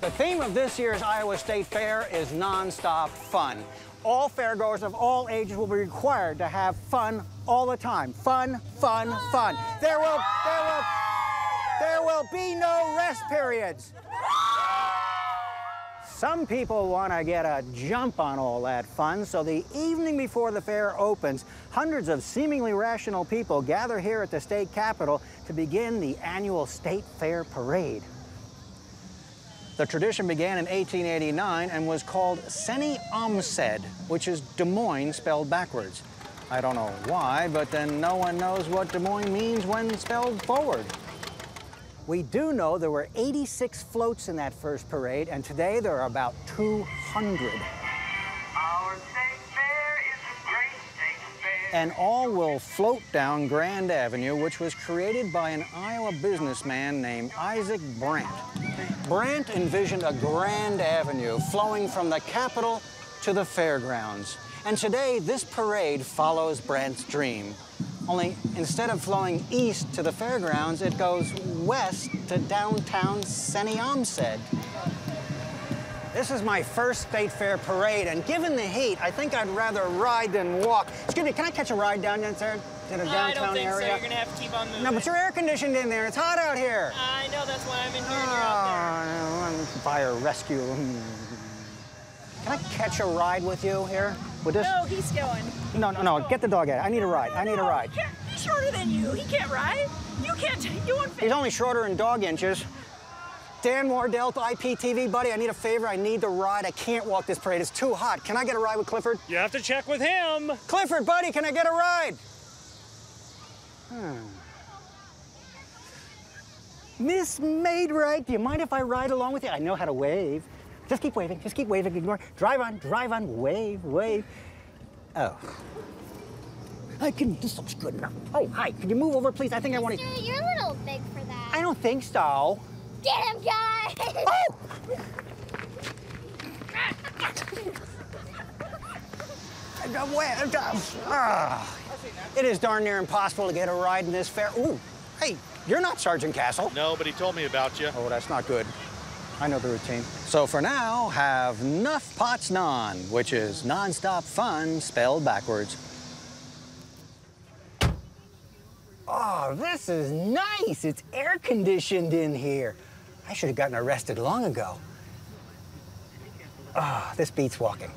The theme of this year's Iowa State Fair is nonstop fun. All fairgoers of all ages will be required to have fun all the time. Fun, fun, fun. There will, there will, there will be no rest periods. Some people want to get a jump on all that fun, so the evening before the fair opens, hundreds of seemingly rational people gather here at the state capitol to begin the annual State Fair Parade. The tradition began in 1889 and was called Seni Om Sed, which is Des Moines spelled backwards. I don't know why, but then no one knows what Des Moines means when spelled forward. We do know there were 86 floats in that first parade, and today there are about 200. And all will float down Grand Avenue, which was created by an Iowa businessman named Isaac Brandt. Brandt envisioned a grand avenue flowing from the Capitol to the fairgrounds. And today, this parade follows Brandt's dream. Only instead of flowing east to the fairgrounds, it goes west to downtown Seni Om Sed. This is my first state fair parade, and given the heat, I think I'd rather ride than walk. Excuse me, can I catch a ride down there to the downtown area? I don't think area? so. You're gonna have to keep on moving. No, but you're air conditioned in there. It's hot out here. I know that's why I'm in here and you're out Oh, fire rescue. Hmm. Can I catch a ride with you here? With this? No, he's going. No, no, no. Get the dog out. I need a ride. I need a ride. He's shorter than you. He can't ride. You can't. You won't fit. He's only shorter in dog inches. Dan Wardell, IPTV, buddy, I need a favor. I need the ride. I can't walk this parade. It's too hot. Can I get a ride with Clifford? You have to check with him. Clifford, buddy, can I get a ride? Hmm. Miss Maid-Rite, do you mind if I ride along with you? I know how to wave. Just keep waving. Just keep waving. Ignore. Drive on. Drive on. Wave. Wave. Oh. I can. This looks good enough. Oh, hi. Can you move over, please? I think I want to. Mister, you're a little big for that. I don't think so. Get him, guys! Oh! I got wet. I got, Ah. It is darn near impossible to get a ride in this fair. Ooh, hey, you're not Sergeant Castle. No, but he told me about you. Oh, that's not good. I know the routine. So for now, have Nuff Pots Non, which is nonstop fun spelled backwards. Oh, this is nice. It's air conditioned in here. I should have gotten arrested long ago. Ah, this beats walking.